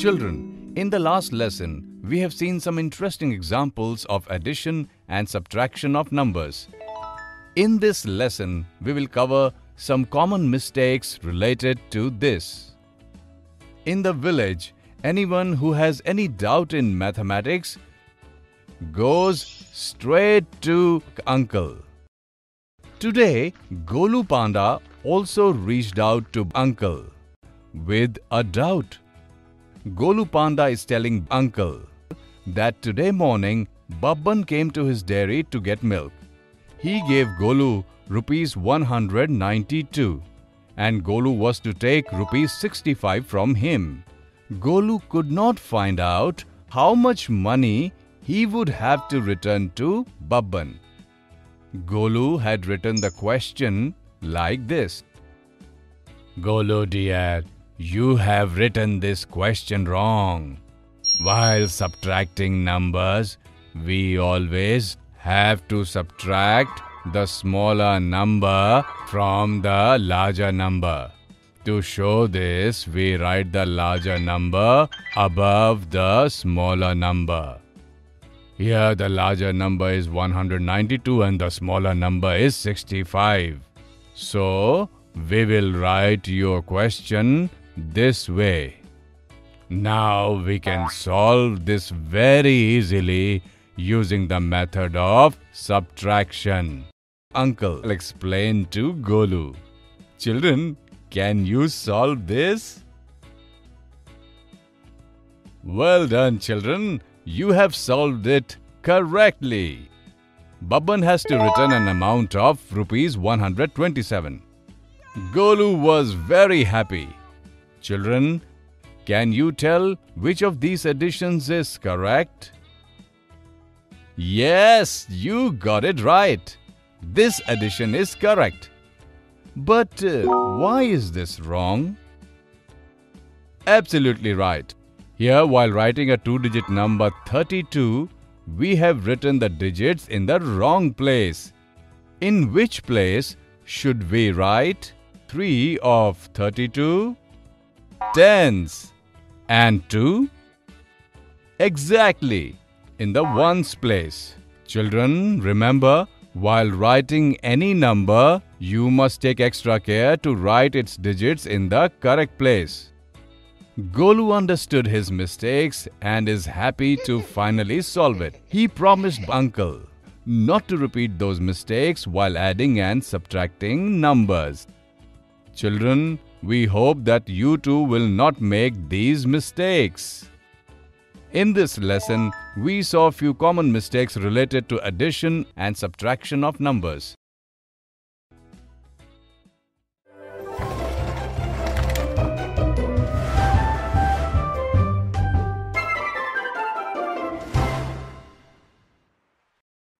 Children, in the last lesson, we have seen some interesting examples of addition and subtraction of numbers. In this lesson, we will cover some common mistakes related to this. In the village, anyone who has any doubt in mathematics goes straight to uncle. Today, Golu Panda also reached out to uncle with a doubt. Golu Panda is telling uncle that today morning Babban came to his dairy to get milk. He gave Golu rupees 192 and Golu was to take rupees 65 from him. Golu could not find out how much money he would have to return to Babban. Golu had written the question like this. Golu dear, you have written this question wrong. While subtracting numbers, we always have to subtract the smaller number from the larger number. To show this, we write the larger number above the smaller number. Here the larger number is 192 and the smaller number is 65. So, we will write your question this way. Now we can solve this very easily using the method of subtraction. Uncle explained to Golu. Children, can you solve this? Well done, children. You have solved it correctly. Babban has to return an amount of rupees 127. Golu was very happy. Children, can you tell which of these additions is correct? Yes, you got it right. This addition is correct. But uh, why is this wrong? Absolutely right. Here, while writing a two-digit number 32, we have written the digits in the wrong place. In which place should we write 3 of 32? Tens. And 2? Exactly. In the ones place. Children, remember, while writing any number, you must take extra care to write its digits in the correct place. Golu understood his mistakes and is happy to finally solve it. He promised uncle not to repeat those mistakes while adding and subtracting numbers. Children, we hope that you too will not make these mistakes. In this lesson, we saw few common mistakes related to addition and subtraction of numbers.